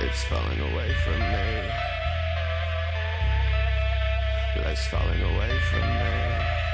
It's falling away from me. Life's falling away from me.